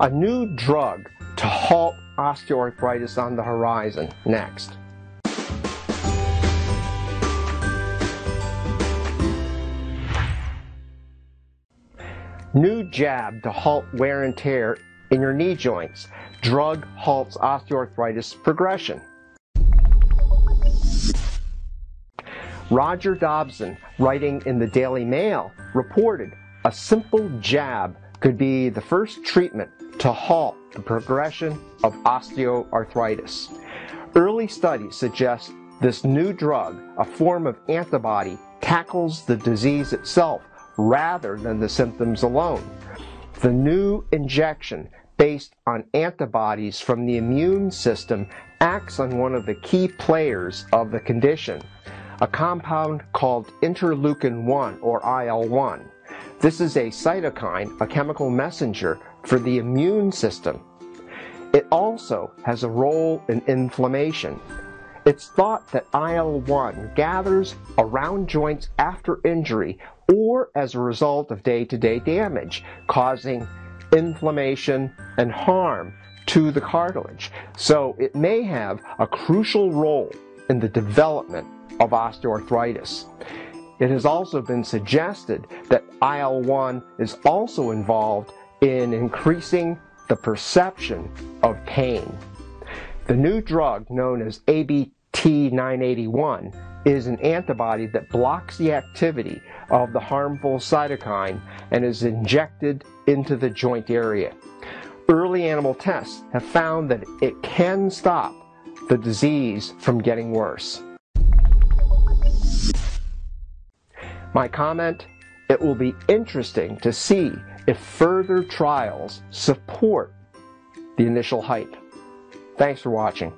A new drug to halt osteoarthritis on the horizon next. New jab to halt wear and tear in your knee joints. Drug halts osteoarthritis progression. Roger Dobson, writing in the Daily Mail, reported a simple jab could be the first treatment to halt the progression of osteoarthritis. Early studies suggest this new drug, a form of antibody, tackles the disease itself rather than the symptoms alone. The new injection, based on antibodies from the immune system, acts on one of the key players of the condition, a compound called interleukin 1 or IL 1. This is a cytokine, a chemical messenger for the immune system. It also has a role in inflammation. It's thought that IL 1 gathers around joints after injury or as a result of day to day damage, causing inflammation and harm to the cartilage. So it may have a crucial role in the development of osteoarthritis. It has also been suggested that IL 1 is also involved in increasing the perception of pain. The new drug known as ABT981 is an antibody that blocks the activity of the harmful cytokine and is injected into the joint area. Early animal tests have found that it can stop the disease from getting worse. My comment, it will be interesting to see if further trials support the initial hype. Thanks for watching.